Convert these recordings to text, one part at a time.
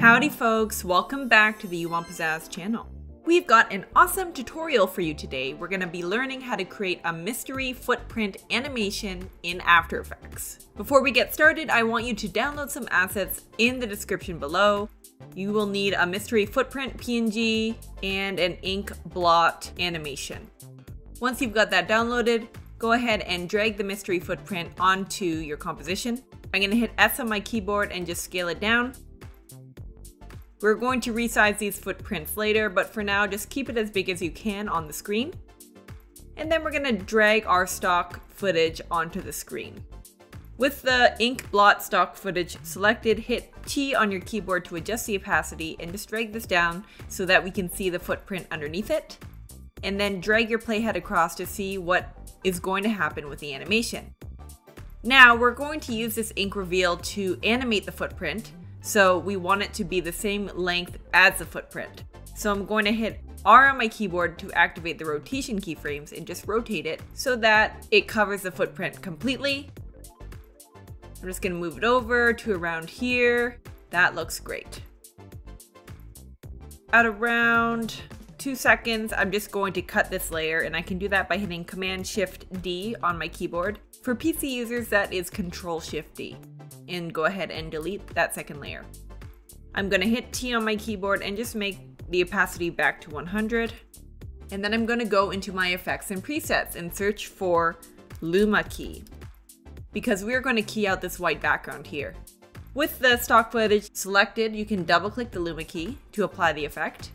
Howdy folks, welcome back to the You Want Pizzazz channel. We've got an awesome tutorial for you today. We're going to be learning how to create a mystery footprint animation in After Effects. Before we get started, I want you to download some assets in the description below. You will need a mystery footprint PNG and an ink blot animation. Once you've got that downloaded, go ahead and drag the mystery footprint onto your composition. I'm going to hit S on my keyboard and just scale it down. We're going to resize these footprints later, but for now, just keep it as big as you can on the screen. And then we're gonna drag our stock footage onto the screen. With the ink blot stock footage selected, hit T on your keyboard to adjust the opacity and just drag this down so that we can see the footprint underneath it. And then drag your playhead across to see what is going to happen with the animation. Now we're going to use this ink reveal to animate the footprint so we want it to be the same length as the footprint. So I'm going to hit R on my keyboard to activate the rotation keyframes and just rotate it so that it covers the footprint completely. I'm just gonna move it over to around here. That looks great. At around two seconds, I'm just going to cut this layer and I can do that by hitting Command Shift D on my keyboard. For PC users, that is Control Shift D and go ahead and delete that second layer. I'm gonna hit T on my keyboard and just make the opacity back to 100. And then I'm gonna go into my effects and presets and search for Luma key because we're gonna key out this white background here. With the stock footage selected, you can double click the Luma key to apply the effect.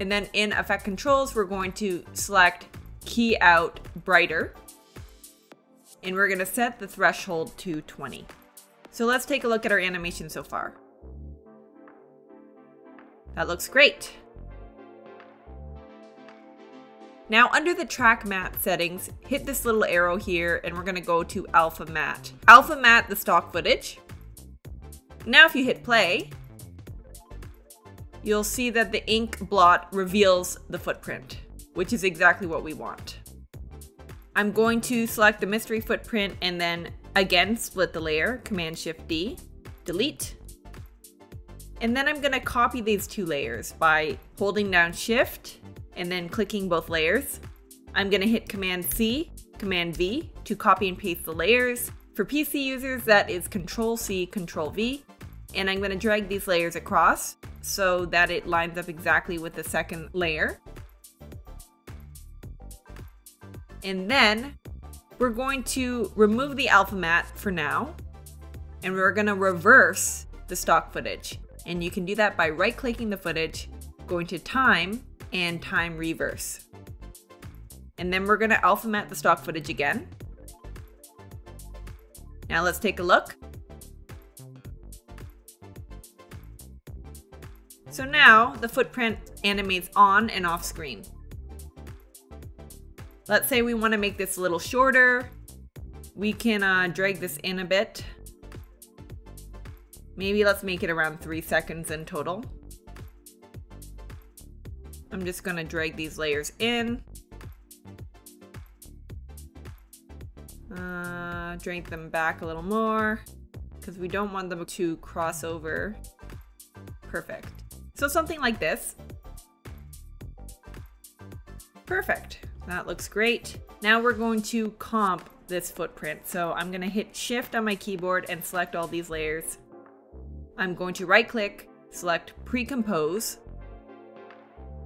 And then in effect controls, we're going to select key out brighter and we're gonna set the threshold to 20. So let's take a look at our animation so far. That looks great. Now under the track matte settings, hit this little arrow here and we're gonna go to alpha matte. Alpha matte the stock footage. Now if you hit play, you'll see that the ink blot reveals the footprint, which is exactly what we want. I'm going to select the mystery footprint and then again split the layer, Command Shift D, delete. And then I'm gonna copy these two layers by holding down Shift and then clicking both layers. I'm gonna hit Command C, Command V to copy and paste the layers. For PC users, that is Control C, Control V. And I'm gonna drag these layers across so that it lines up exactly with the second layer. And then we're going to remove the alpha matte for now. And we're gonna reverse the stock footage. And you can do that by right clicking the footage, going to time and time reverse. And then we're gonna alpha matte the stock footage again. Now let's take a look. So now the footprint animates on and off screen. Let's say we want to make this a little shorter. We can uh, drag this in a bit. Maybe let's make it around three seconds in total. I'm just gonna drag these layers in. Uh, drag them back a little more because we don't want them to cross over. Perfect. So something like this. Perfect. That looks great. Now we're going to comp this footprint. So I'm going to hit shift on my keyboard and select all these layers. I'm going to right click, select pre-compose,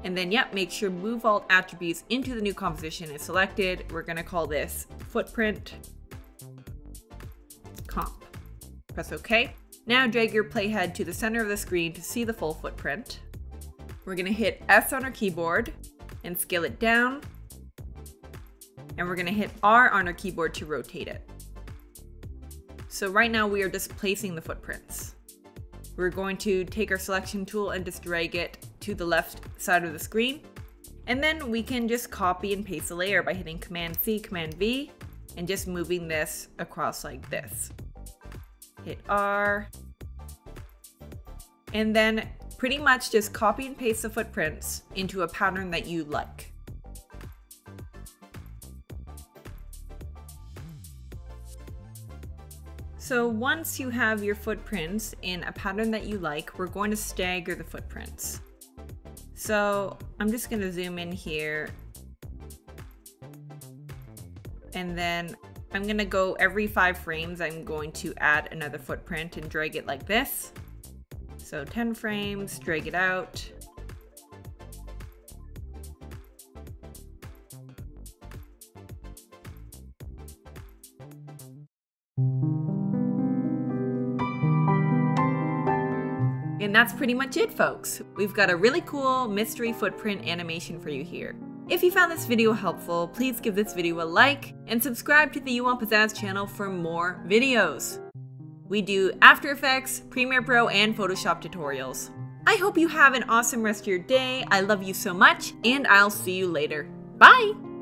and then yep, make sure move alt attributes into the new composition is selected. We're going to call this footprint comp. Press OK. Now drag your playhead to the center of the screen to see the full footprint. We're going to hit S on our keyboard and scale it down and we're gonna hit R on our keyboard to rotate it. So right now we are displacing the footprints. We're going to take our selection tool and just drag it to the left side of the screen. And then we can just copy and paste the layer by hitting Command C, Command V, and just moving this across like this. Hit R. And then pretty much just copy and paste the footprints into a pattern that you like. So once you have your footprints in a pattern that you like, we're going to stagger the footprints. So I'm just going to zoom in here. And then I'm going to go every five frames, I'm going to add another footprint and drag it like this. So 10 frames, drag it out. And that's pretty much it, folks. We've got a really cool mystery footprint animation for you here. If you found this video helpful, please give this video a like and subscribe to the You Want Pizzazz channel for more videos. We do After Effects, Premiere Pro, and Photoshop tutorials. I hope you have an awesome rest of your day. I love you so much, and I'll see you later. Bye!